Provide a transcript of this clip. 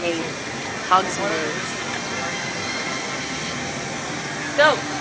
made hogs move. Go.